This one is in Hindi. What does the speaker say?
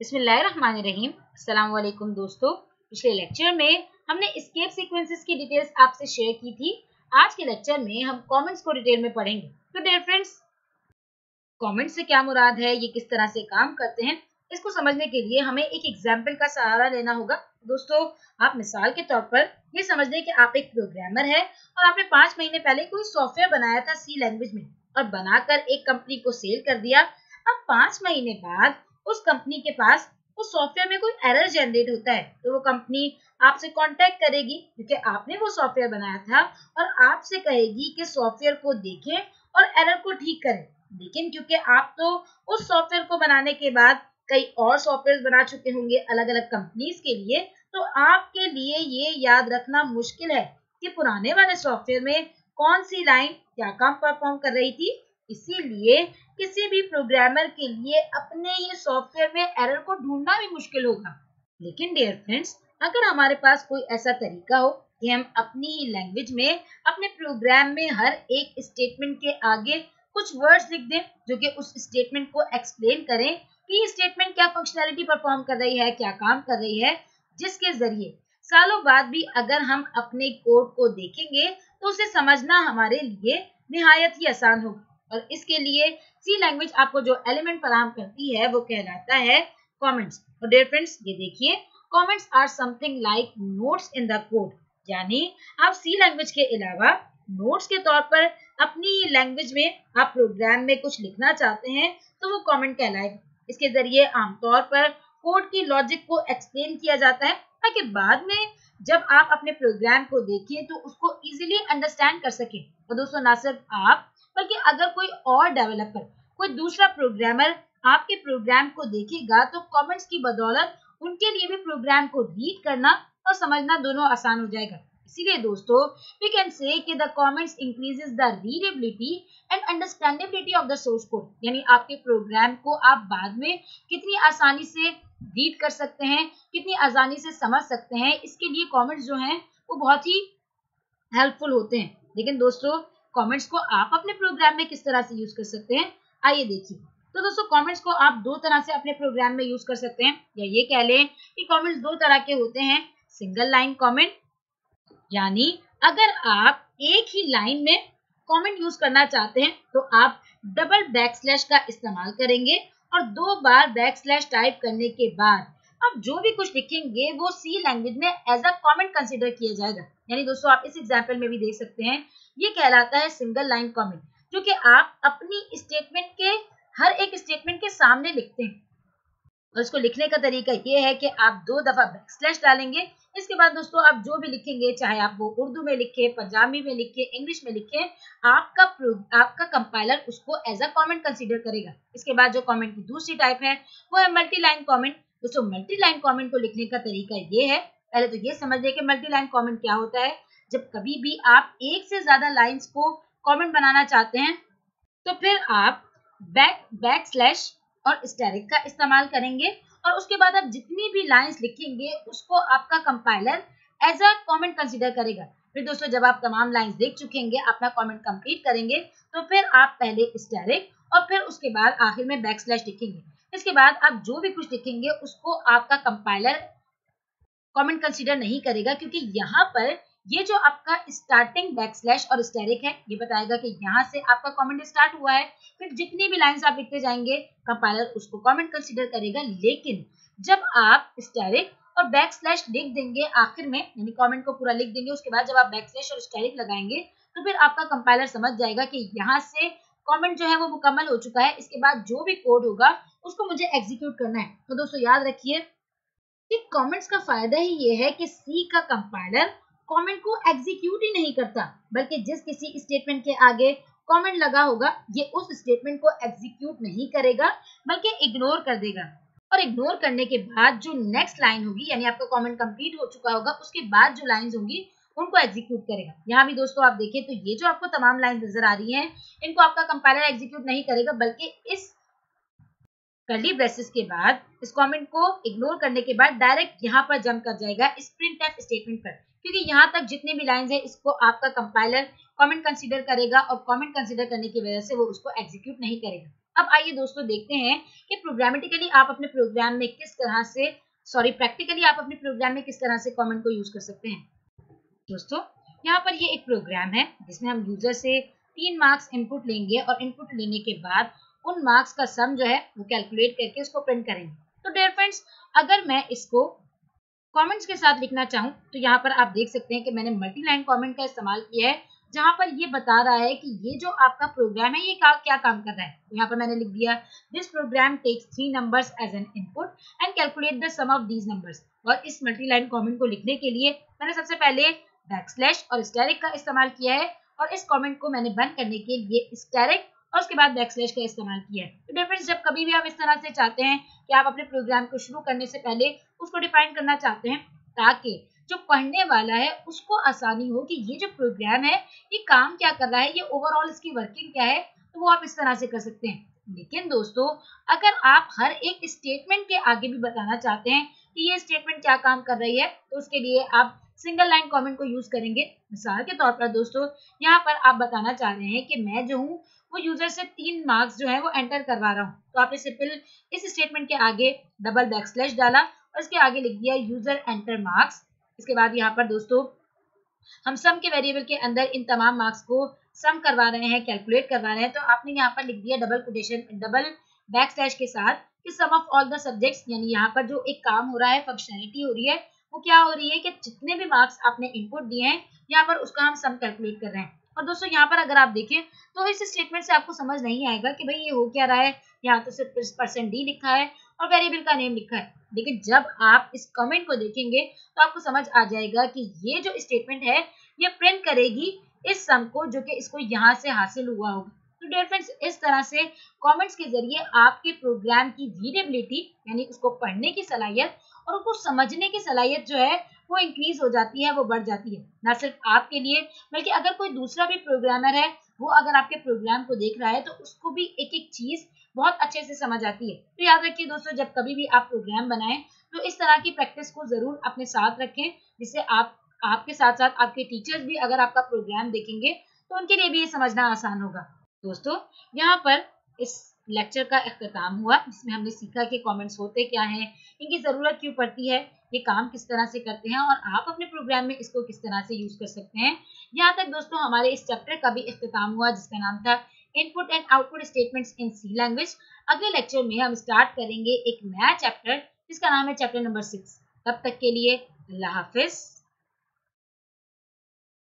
बिस्मिल्लाहिर्रहमानिर्रहीम। अस्सलाम वालेकुम दोस्तों। पिछले लेक्चर में हमने स्केप सीक्वेंसेस की डिटेल्स आपसे शेयर की थी। आज के लेक्चर में हम कमेंट्स को डिटेल में पढ़ेंगे। तो डियर फ्रेंड्स कमेंट से क्या मुराद है? ये किस तरह से काम करते हैं? इसको समझने के लिए हमें एक एग्ज़ाम्पल का सहारा लेना होगा। दोस्तों, आप मिसाल के तौर पर ये समझ लें कि आप एक प्रोग्रामर है और आपने पाँच महीने पहले कोई सॉफ्टवेयर बनाया था सी लैंग्वेज में और बनाकर एक कंपनी को सेल कर दिया। अब पाँच महीने बाद उस कंपनी के पास उस सॉफ्टवेयर में कोई एरर जनरेट होता है तो वो कंपनी आपसे कांटेक्ट करेगी, क्योंकि आपने वो सॉफ्टवेयर बनाया था और आपसे कहेगी कि सॉफ्टवेयर को देखें और एरर को ठीक करें। लेकिन क्योंकि आप तो उस सॉफ्टवेयर को बनाने के बाद कई और सॉफ्टवेयर बना चुके होंगे अलग अलग कंपनीज़ के लिए तो आपके लिए ये याद रखना मुश्किल है कि पुराने वाले सॉफ्टवेयर में कौन सी लाइन क्या काम परफॉर्म कर रही थी इसीलिए किसी भी प्रोग्रामर के लिए अपने ये सॉफ्टवेयर में एरर को ढूंढना भी मुश्किल होगा। लेकिन डियर फ्रेंड्स अगर हमारे पास कोई ऐसा तरीका हो कि हम अपनी ही लैंग्वेज में, अपने प्रोग्राम में हर एक स्टेटमेंट के आगे कुछ वर्ड्स लिख दें, जो कि उस स्टेटमेंट को एक्सप्लेन करें कि ये स्टेटमेंट क्या फंक्शनैलिटी परफॉर्म कर रही है, क्या काम कर रही है, जिसके ज़रिए सालों बाद भी अगर हम अपने कोड को देखेंगे तो उसे समझना हमारे लिए निहायत ही आसान होगा। और इसके लिए सी लैंग्वेज आपको जो एलिमेंट फराहम करती है, वो कहलाता है कमेंट्स और डियर फ्रेंड्स ये देखिए comments are something like notes in the code यानी आप सी लैंग्वेज के अलावा नोट्स के तौर पर अपनी लैंग्वेज में आप प्रोग्राम में कुछ लिखना चाहते हैं तो वो कमेंट कहलाएगा। इसके ज़रिए आमतौर पर कोड की लॉजिक को एक्सप्लेन किया जाता है ताकि बाद में जब आप अपने प्रोग्राम को देखें तो उसको इजीली अंडरस्टैंड कर सकें। और दोस्तों, ना सिर्फ़ आप, बल्कि अगर कोई और डेवलपर कोई दूसरा प्रोग्रामर आपके प्रोग्राम को देखेगा तो कमेंट्स की बदौलत उनके लिए भी प्रोग्राम को रीड करना और समझना दोनों आसान हो जाएगा। इसीलिए दोस्तों वी कैन से कि the comments increases the readability and understandability of the source code यानी आपके प्रोग्राम को आप बाद में कितनी आसानी से रीड कर सकते हैं, कितनी आसानी से समझ सकते हैं। इसके लिए कमेंट्स जो हैं, वो बहुत ही हेल्पफुल होते हैं। लेकिन दोस्तों कमेंट्स को आप अपने प्रोग्राम में किस तरह से यूज़ कर सकते हैं, आइए देखिए। तो दोस्तों कमेंट्स को आप दो तरह से अपने प्रोग्राम में यूज़ कर सकते हैं। या ये कह लें कि कमेंट्स दो तरह के होते हैं सिंगल लाइन कमेंट यानी अगर आप एक ही लाइन में कमेंट यूज़ करना चाहते हैं तो आप डबल बैक स्लैश का इस्तेमाल करेंगे। और दो बार बैक स्लैश टाइप करने के बाद, अब जो भी कुछ लिखेंगे, वो सी लैंग्वेज में एज अ कमेंट कंसिडर किया जाएगा। यानी दोस्तों, आप इस एग्ज़ाम्पल में भी देख सकते हैं। ये कहलाता है सिंगल लाइन कॉमेंट जो कि आप अपनी स्टेटमेंट के, हर एक स्टेटमेंट के सामने लिखते हैं। और इसको लिखने का तरीका ये है कि आप दो दफ़ा बैक स्लैश डालेंगे इसके बाद दोस्तों, आप जो भी लिखेंगे, चाहे आप वो उर्दू में लिखे, पंजाबी में लिखे, इंग्लिश में लिखे, आपका आपका कंपाइलर उसको एज अ कमेंट कंसीडर करेगा। इसके बाद जो कमेंट की दूसरी टाइप है, वो है मल्टी लाइन कॉमेंट दोस्तों मल्टी लाइन कॉमेंट को लिखने का तरीका ये है, पहले तो ये समझ लिया कि मल्टी लाइन कॉमेंट क्या होता है। जब कभी भी आप एक से ज़्यादा लाइंस को कॉमेंट बनाना चाहते हैं तो फिर आप बैक बैक स्लैश और स्टेरिक का इस्तेमाल करेंगे। और उसके बाद आप जितनी भी लाइंस लिखेंगे, उसको आपका compiler as a comment consider करेगा। फिर दोस्तों, जब आप तमाम लाइंस देख चुकेंगे, अपना कमेंट कंप्लीट करेंगे तो फिर आप पहले स्टेरिक और फिर उसके बाद आखिर में बैक स्लैश लिखेंगे। इसके बाद आप जो भी कुछ लिखेंगे, उसको आपका कंपाइलर कमेंट कंसीडर नहीं करेगा, क्योंकि यहाँ पर ये जो आपका स्टार्टिंग बैक स्लैश और स्टेरिक है, ये बताएगा कि यहाँ से आपका कमेंट स्टार्ट हुआ है, फिर जितनी भी लाइंस आप लिखते जाएँगे कंपाइलर उसको कमेंट कंसीडर करेगा, लेकिन जब आप स्टेरिक और बैक स्लैश लिख देंगे, आखिर में, यानी कमेंट को पूरा लिख देंगे, उसके बाद जब आप बैक स्लैश और स्टेरिक लगाएँगे तो फिर आपका कंपाइलर समझ जाएगा कि यहाँ से कमेंट जो है वो मुकम्मल हो चुका है, इसके बाद जो भी कोड होगा, उसको मुझे एग्जीक्यूट करना है। तो दोस्तों, याद रखिए कि कमेंट्स का फ़ायदा ही ये है कि सी का कंपाइलर कमेंट को एग्जीक्यूट ही नहीं करता, बल्कि जिस किसी स्टेटमेंट के आगे कमेंट लगा होगा, ये उस स्टेटमेंट को एग्जीक्यूट नहीं करेगा, बल्कि इग्नोर कर देगा। और इग्नोर करने के बाद जो नेक्स्ट लाइन होगी, यानी आपका कमेंट कंप्लीट हो चुका होगा, उसके बाद जो लाइंस होंगी, उनको एग्जीक्यूट करेगा। यहाँ भी दोस्तों आप देखें तो ये जो आपको तमाम लाइन नज़र आ रही हैं, इनको आपका कंपाइलर एग्जीक्यूट नहीं करेगा, बल्कि इस कर्ली ब्रेसेस के बाद, इस कमेंट को इग्नोर करने के बाद डायरेक्ट यहाँ पर जंप कर जाएगा, इस प्रिंट स्टेटमेंट पर। क्योंकि यहाँ तक जितने भी लाइंस है, इसको आपका कंपाइलर कमेंट कंसीडर करेगा और कमेंट कंसीडर करने की वजह से वो उसको एग्जीक्यूट नहीं करेगा। अब आइए दोस्तों देखते हैं कि प्रोग्रामेटिकली आप अपने प्रोग्राम में किस तरह से सॉरी प्रैक्टिकली आप अपने प्रोग्राम में किस तरह से कमेंट को यूज़ कर सकते हैं। दोस्तों, यहाँ पर ये एक प्रोग्राम है, जिसमें हम यूज़र से तीन मार्क्स इनपुट लेंगे और इनपुट लेने के बाद उन मार्क्स का सम जो है, वो कैलकुलेट करके उसको प्रिंट करेंगे। तो डेयर फ्रेंड्स अगर मैं इसको कमेंट्स के साथ लिखना चाहूँ तो यहाँ पर आप देख सकते हैं कि मैंने मल्टी लाइन कॉमेंट का इस्तेमाल किया है जहाँ पर ये बता रहा है कि ये जो आपका प्रोग्राम है ये का, क्या काम कर रहा है? तो यहाँ पर मैंने लिख दिया this program takes three numbers as an input and calculate the sum of these numbers और इस मल्टी लाइन कॉमेंट को लिखने के लिए मैंने सबसे पहले बैकस्लैश और स्टैरिक का इस्तेमाल किया है और इस कॉमेंट को मैंने बंद करने के लिए स्टैरिक और उसके बाद बैक स्लैश का इस्तेमाल किया है। तो डिफरेंस जब कभी भी आप इस तरह से चाहते हैं कि आप अपने प्रोग्राम को शुरू करने से पहले उसको डिफाइन करना चाहते हैं ताकि जो पढ़ने वाला है उसको आसानी हो कि ये जो प्रोग्राम है, ये काम क्या कर रहा है, ये ओवरऑल इसकी वर्किंग क्या है तो वो आप इस तरह से कर सकते हैं। लेकिन दोस्तों, अगर आप हर एक स्टेटमेंट के आगे भी बताना चाहते हैं कि ये स्टेटमेंट क्या काम कर रही है तो उसके लिए आप सिंगल लाइन कमेंट को यूज़ करेंगे। मिसाल के तौर पर दोस्तों, यहाँ पर आप बताना चाह रहे हैं कि मैं जो हूँ, वो यूज़र से तीन मार्क्स जो है वो एंटर करवा रहा हूँ। तो आपने सिंपल इस स्टेटमेंट के आगे डबल बैक स्लैश डाला और इसके आगे लिख दिया यूज़र एंटर मार्क्स इसके बाद यहाँ पर दोस्तों, हम सम के वेरिएबल के अंदर इन तमाम मार्क्स को सम करवा रहे हैं कैलकुलेट करवा रहे हैं। तो आपने यहाँ पर लिख दिया double quotation double back slash के साथ कि sum of all the subjects यानी यहाँ पर जो एक काम हो रहा है फंक्शनलिटी हो रही है, वो क्या हो रही है कि जितने भी मार्क्स आपने इनपुट दिए हैं, यहाँ पर उसका हम सम कैलकुलेट कर रहे हैं। और दोस्तों, यहाँ पर अगर आप देखें तो इस स्टेटमेंट से आपको समझ नहीं आएगा कि भाई ये हो क्या रहा है। यहाँ तो सिर्फ़ परसेंट डी लिखा है और वेरिएबल का नेम लिखा है। लेकिन जब आप इस कमेंट को देखेंगे तो आपको समझ आ जाएगा कि ये जो स्टेटमेंट है, ये प्रिंट करेगी इस सम को जो कि इसको यहाँ से हासिल हुआ होगा। तो डियर फ्रेंड्स इस तरह से कमेंट्स के ज़रिए आपके प्रोग्राम की रीडेबिलिटी यानी उसको पढ़ने की सलाहियत और उसको समझने की सलाहियत जो है, वो इंक्रीज हो जाती है, वो बढ़ जाती है। ना सिर्फ़ आपके लिए, बल्कि अगर कोई दूसरा भी प्रोग्रामर है वो अगर आपके प्रोग्राम को देख रहा है तो उसको भी एक एक चीज़ बहुत अच्छे से समझ आती है। तो याद रखिए दोस्तों, जब कभी भी आप प्रोग्राम बनाएँ तो इस तरह की प्रैक्टिस को ज़रूर अपने साथ रखें, जिससे आप, आपके साथ साथ आपके टीचर्स भी अगर आपका प्रोग्राम देखेंगे तो उनके लिए भी ये समझना आसान होगा। दोस्तों, यहाँ पर इस लेक्चर का अख्ताम हुआ, जिसमें हमने सीखा कि कमेंट्स होते क्या हैं, इनकी ज़रूरत क्यों पड़ती है, ये काम किस तरह से करते हैं और आप अपने प्रोग्राम में इसको किस तरह से यूज़ कर सकते हैं। यहाँ तक दोस्तों हमारे इस चैप्टर का भी अख्ताम हुआ, जिसका नाम था input and output statements in C language अगले लेक्चर में हम स्टार्ट करेंगे एक नया चैप्टर जिसका नाम है चैप्टर नंबर सिक्स तब तक के लिए अल्लाह हाफिज़।